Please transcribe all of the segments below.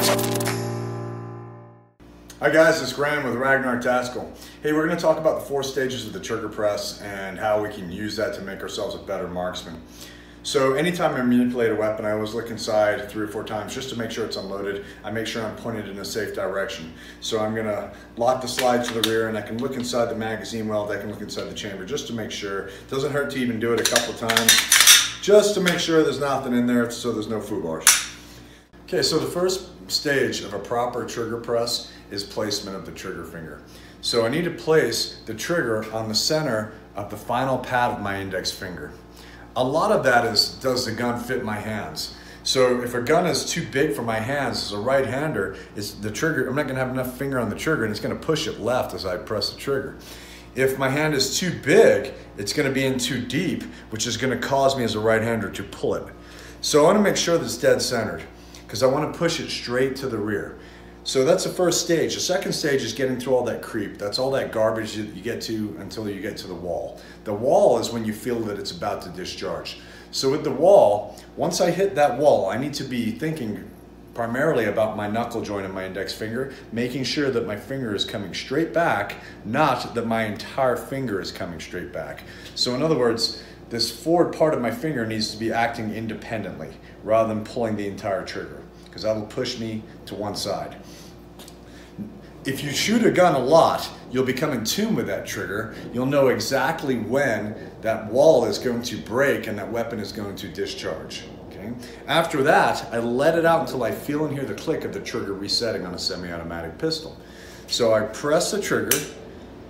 Hi guys, it's Graham with Ragnar Tactical. Hey, we're going to talk about the four stages of the trigger press and how we can use that to make ourselves a better marksman. So anytime I manipulate a weapon, I always look inside three or four times just to make sure it's unloaded. I make sure I'm pointed in a safe direction. So I'm gonna lock the slide to the rear and I can look inside the magazine well, I can look inside the chamber just to make sure. It doesn't hurt to even do it a couple times, just to make sure there's nothing in there so there's no FUBARs. Okay, so the first stage of a proper trigger press is placement of the trigger finger. So I need to place the trigger on the center of the final pad of my index finger. A lot of that is, does the gun fit my hands? So if a gun is too big for my hands as a right-hander, it's the trigger, I'm not gonna have enough finger on the trigger and it's gonna push it left as I press the trigger. If my hand is too big, it's gonna be in too deep, which is gonna cause me as a right-hander to pull it. So I wanna make sure that it's dead centered because I wanna push it straight to the rear. So that's the first stage. The second stage is getting through all that creep. That's all that garbage that you get to until you get to the wall. The wall is when you feel that it's about to discharge. So with the wall, once I hit that wall, I need to be thinking primarily about my knuckle joint and my index finger, making sure that my finger is coming straight back, not that my entire finger is coming straight back. So in other words, this forward part of my finger needs to be acting independently rather than pulling the entire trigger because that'll push me to one side. If you shoot a gun a lot, you'll become in tune with that trigger. You'll know exactly when that wall is going to break and that weapon is going to discharge. Okay? After that, I let it out until I feel and hear the click of the trigger resetting on a semi-automatic pistol. So I press the trigger,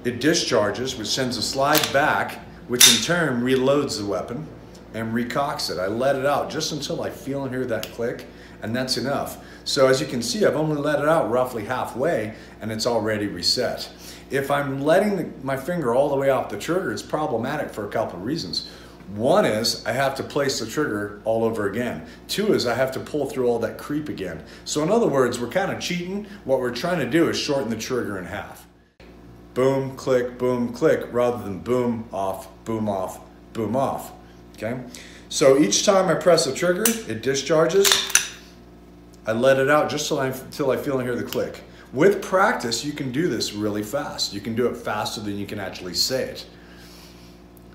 it discharges, which sends a slide back, which in turn reloads the weapon and recocks it. I let it out just until I feel and hear that click, and that's enough. So as you can see, I've only let it out roughly halfway, and it's already reset. If I'm letting the, my finger all the way off the trigger, it's problematic for a couple of reasons. One is I have to place the trigger all over again. Two is I have to pull through all that creep again. So in other words, we're kind of cheating. What we're trying to do is shorten the trigger in half. Boom, click, boom, click, rather than boom, off, boom, off, boom, off okay? So each time I press the trigger, it discharges. I let it out just till I, I feel and hear the click. With practice, you can do this really fast. You can do it faster than you can actually say it.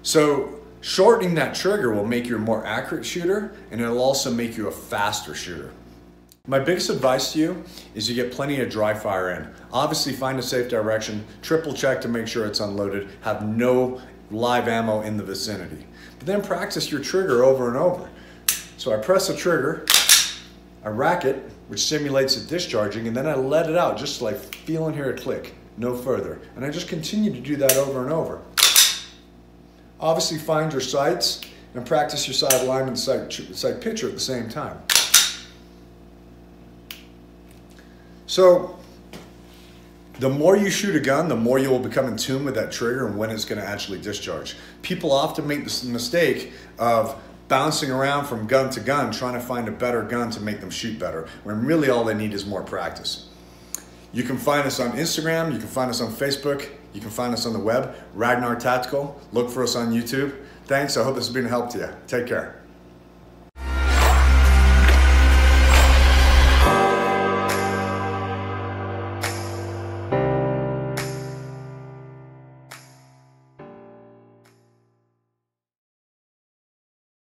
So shortening that trigger will make you a more accurate shooter and it'll also make you a faster shooter. My biggest advice to you is you get plenty of dry fire in. Obviously find a safe direction, triple check to make sure it's unloaded, have no live ammo in the vicinity. But then practice your trigger over and over. So I press the trigger, I rack it, which simulates it discharging, and then I let it out just like feel and hear a click, no further. And I just continue to do that over and over. Obviously find your sights and practice your sight alignment and sight picture at the same time. So the more you shoot a gun, the more you will become in tune with that trigger and when it's going to actually discharge. People often make this mistake of bouncing around from gun to gun trying to find a better gun to make them shoot better, when really all they need is more practice. You can find us on Instagram, you can find us on Facebook, you can find us on the web, Ragnar Tactical. Look for us on YouTube. Thanks, I hope this has been a help to you. Take care.